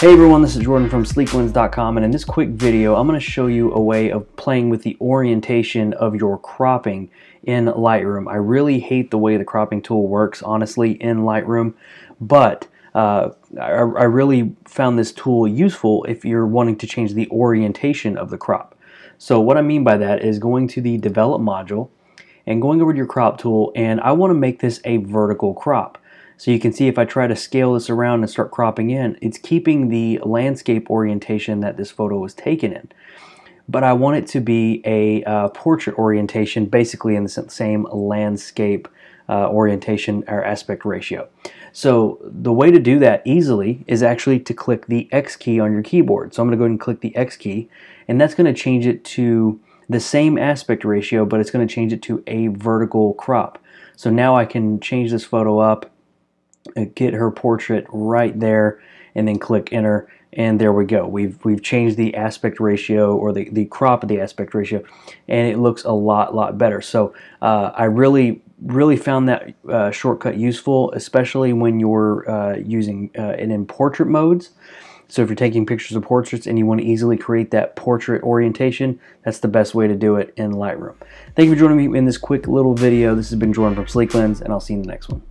Hey everyone, this is Jordan from sleeklens.com and in this quick video I'm going to show you a way of playing with the orientation of your cropping in Lightroom. I really hate the way the cropping tool works honestly in Lightroom, but uh, I, I really found this tool useful if you're wanting to change the orientation of the crop. So what I mean by that is going to the develop module and going over to your crop tool and I want to make this a vertical crop. So you can see if I try to scale this around and start cropping in, it's keeping the landscape orientation that this photo was taken in. But I want it to be a uh, portrait orientation, basically in the same landscape uh, orientation or aspect ratio. So the way to do that easily is actually to click the X key on your keyboard. So I'm going to go ahead and click the X key, and that's going to change it to the same aspect ratio, but it's going to change it to a vertical crop. So now I can change this photo up get her portrait right there and then click enter and there we go we've we've changed the aspect ratio or the, the crop of the aspect ratio and it looks a lot lot better so uh, I really really found that uh, shortcut useful especially when you're uh, using uh, it in portrait modes so if you're taking pictures of portraits and you want to easily create that portrait orientation, that's the best way to do it in Lightroom. Thank you for joining me in this quick little video. This has been Jordan from Sleeklens, and I'll see you in the next one.